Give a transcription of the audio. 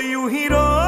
you hero